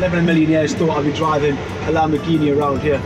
Lebanon millionaires thought I'd be driving a Lamborghini around here.